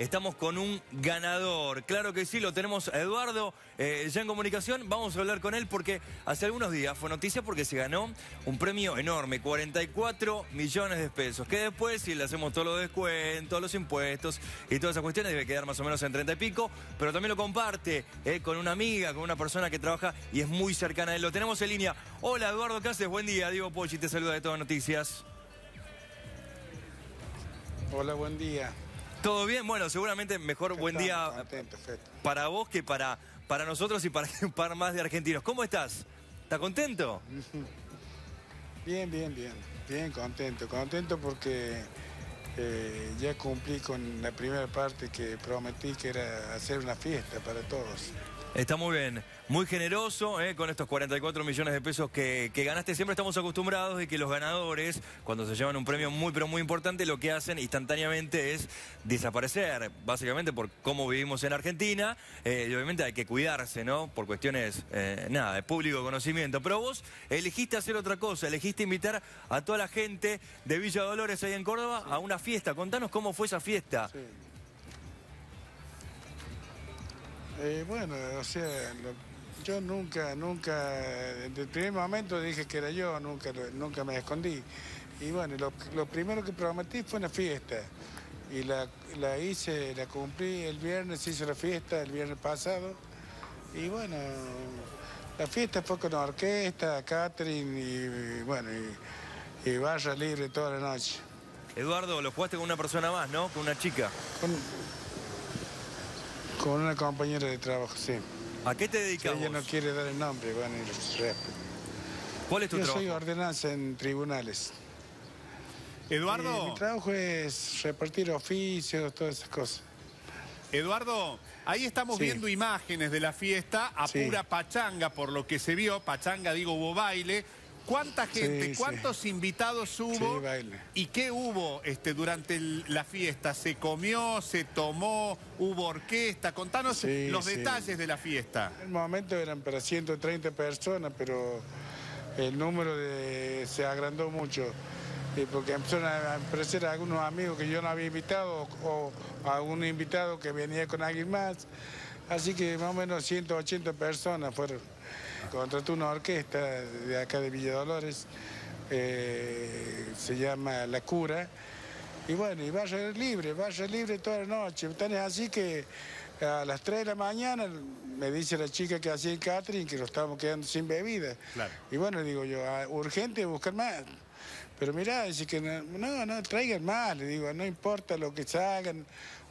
Estamos con un ganador. Claro que sí, lo tenemos a Eduardo eh, ya en comunicación. Vamos a hablar con él porque hace algunos días fue noticia porque se ganó un premio enorme, 44 millones de pesos. Que después, si le hacemos todos los descuentos, los impuestos y todas esas cuestiones, debe quedar más o menos en 30 y pico. Pero también lo comparte eh, con una amiga, con una persona que trabaja y es muy cercana a él. Lo tenemos en línea. Hola, Eduardo Cáceres, buen día. Diego Pochi te saluda de Todas Noticias. Hola, buen día. ¿Todo bien? Bueno, seguramente mejor buen día para vos que para, para nosotros y para un par más de argentinos. ¿Cómo estás? ¿Estás contento? Bien, bien, bien. Bien, contento. Contento porque eh, ya cumplí con la primera parte que prometí, que era hacer una fiesta para todos. Está muy bien, muy generoso eh, con estos 44 millones de pesos que, ganaste. Siempre estamos acostumbrados de que los ganadores, cuando se llevan un premio muy pero muy importante, lo que hacen instantáneamente es desaparecer, básicamente por cómo vivimos en Argentina. Eh, y obviamente hay que cuidarse, ¿no? Por cuestiones, eh, nada, de público conocimiento. Pero vos elegiste hacer otra cosa, elegiste invitar a toda la gente de Villa Dolores ahí en Córdoba a una fiesta. Contanos cómo fue esa fiesta. Eh, bueno, o sea, yo nunca, nunca, desde el primer momento dije que era yo, nunca, nunca me escondí. Y bueno, lo, primero que prometí fue una fiesta. Y la, hice, la cumplí el viernes, hice la fiesta el viernes pasado. Y bueno, la fiesta fue con orquesta, Catherine y, bueno, y, barra libre toda la noche. Eduardo, lo jugaste con una persona más, ¿no? Con una chica. Con una compañera de trabajo, sí. ¿A qué te dedicas Ella no quiere dar el nombre, bueno, ¿Cuál es tu trabajo? Yo soy ordenanza en tribunales. Eduardo. mi trabajo es repartir oficios, todas esas cosas. Eduardo, ahí estamos viendo imágenes de la fiesta a pura pachanga, por lo que se vio. Pachanga, digo, hubo baile. ¿Cuánta gente, cuántos invitados hubo y qué hubo este, durante la fiesta? ¿Se comió, se tomó, hubo orquesta? Contanos los detalles de la fiesta. En el momento eran para 130 personas, pero el número se agrandó mucho. porque empezaron a aparecer algunos amigos que yo no había invitado o, o algún invitado que venía con alguien más. Así que más o menos 180 personas fueron. Contrató una orquesta de acá de Villa Dolores, eh, se llama La Cura, y bueno, y vaya libre, vaya libre toda la noche. Tan así que a las 3 de la mañana me dice la chica que hacía el catering que nos estábamos quedando sin bebida. Y bueno, digo yo, ah, urgente buscar más. Pero mirá, dice que no, no, traigan más, le digo, no importa lo que se hagan,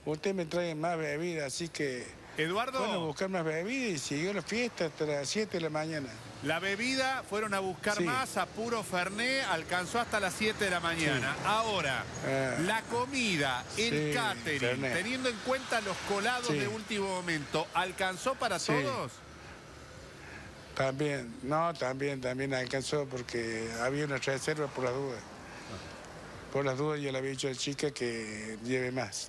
usted me traigan más bebida, así que... Eduardo. Fueron a buscar más bebida y siguió la fiesta hasta las 7 de la mañana. La bebida fueron a buscar más, a puro Ferné, alcanzó hasta las 7 de la mañana. Ahora, ah. la comida, el catering, teniendo en cuenta los colados de último momento, ¿alcanzó para todos? También, no, también, también alcanzó porque había una reserva por las dudas. Por las dudas yo le había dicho a la chica que lleve más.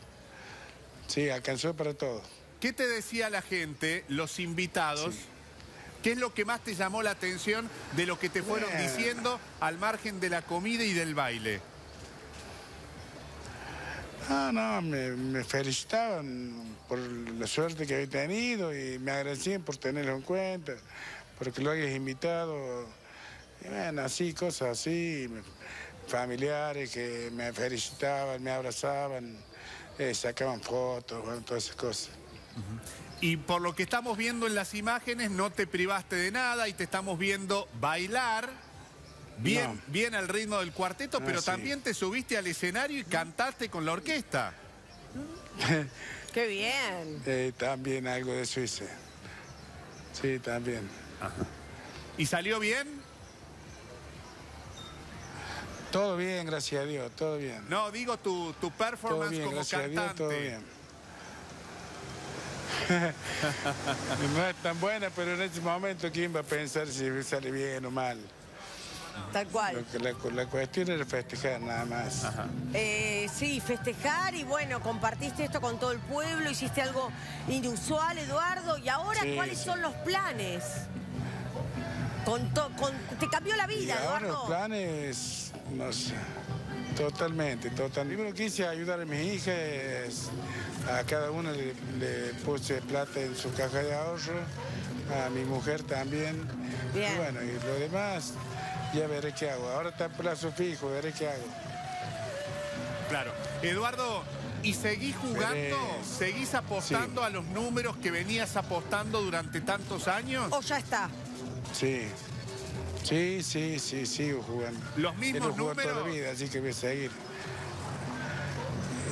Sí, alcanzó para todos. ¿Qué te decía la gente, los invitados? ¿Qué es lo que más te llamó la atención de lo que te fueron diciendo al margen de la comida y del baile? Ah, no, me, felicitaban por la suerte que había tenido y me agradecían por tenerlo en cuenta, porque lo hayas invitado. Y bueno, así, cosas así, familiares que me felicitaban, me abrazaban, eh, sacaban fotos, bueno, todas esas cosas. Y por lo que estamos viendo en las imágenes, no te privaste de nada y te estamos viendo bailar bien, bien al ritmo del cuarteto, ah, pero también te subiste al escenario y cantaste con la orquesta. ¡Qué bien! Eh, también algo de Suiza. Sí, también. ¿Y salió bien? Todo bien, gracias a Dios, todo bien. No, digo tu, tu performance como cantante. todo bien. no es tan buena, pero en este momento, ¿quién va a pensar si sale bien o mal? Tal cual. La, cuestión era festejar nada más. Eh, sí, festejar y bueno, compartiste esto con todo el pueblo, hiciste algo inusual, Eduardo. ¿Y ahora cuáles son los planes? Con te cambió la vida, Eduardo. Los planes, no sé. Totalmente, totalmente. Primero quise ayudar a mis hijas a cada uno le, puse plata en su caja de ahorro, a mi mujer también. Y bueno, y lo demás ya veré qué hago. Ahora está plazo fijo, veré qué hago. Claro. Eduardo, ¿y seguís jugando? ¿Seguís apostando a los números que venías apostando durante tantos años? ¿O ya está? Sí. Sí, sí, sí, sigo jugando. ¿Los mismos números? toda la vida, así que voy a seguir.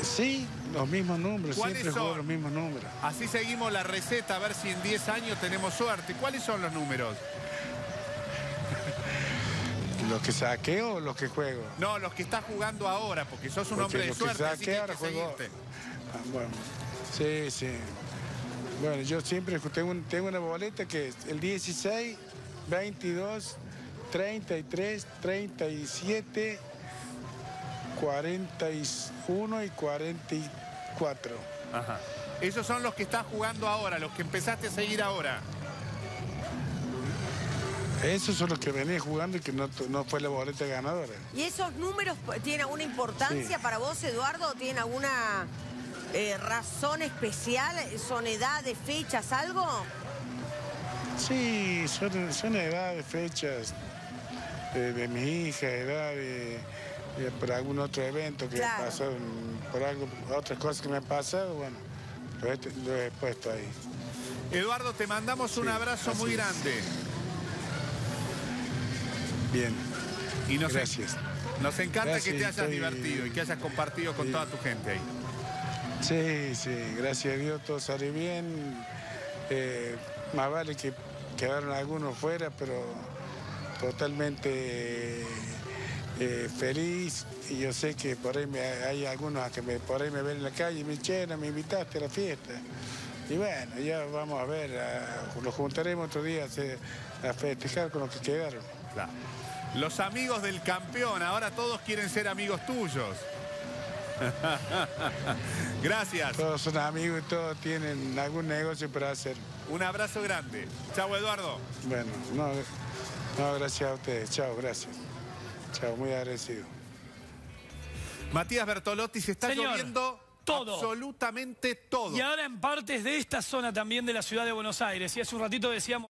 Sí, los mismos números, siempre juego los mismos números. Así seguimos la receta, a ver si en 10 años tenemos suerte. ¿Cuáles son los números? ¿Los que saqué o los que juego? No, los que estás jugando ahora, porque sos un hombre de suerte, así que ahora juego. Ah, bueno, sí, sí. Bueno, yo siempre tengo, tengo una boleta que es el 16, 22, 33, 37, 41 y 44. Ajá. Esos son los que estás jugando ahora, los que empezaste a seguir ahora. Esos son los que venía jugando y que no, fue la boleta ganadora. ¿Y esos números tienen alguna importancia para vos, Eduardo? ¿Tienen alguna eh, razón especial? ¿Son edades, fechas, algo? Sí, son, son edades, fechas de, mi hija, edades por algún otro evento que pasó, por algo, otras cosas que me han pasado, bueno, lo he, puesto ahí. Eduardo, te mandamos un abrazo muy grande. Bien. Y nos Gracias. nos encanta que te hayas divertido y que hayas compartido con toda tu gente ahí. Sí, sí, gracias a Dios todo salió bien. Eh, más vale que quedaron algunos fuera, pero totalmente eh, feliz y yo sé que por ahí hay algunos que me, por ahí me ven en la calle y me invitaste a la fiesta. Y bueno, ya vamos a ver, nos juntaremos otro día a, festejar con los que quedaron. Los amigos del campeón, ahora todos quieren ser amigos tuyos. Gracias. Todos son amigos y todos tienen algún negocio para hacer. Un abrazo grande. Chao, Eduardo. Bueno, no, no gracias a ustedes. Chao, gracias. Chao, muy agradecido. Matías Bertolotti, se está lloviendo todo. absolutamente todo. Y ahora en partes de esta zona también de la ciudad de Buenos Aires. Y hace un ratito decíamos...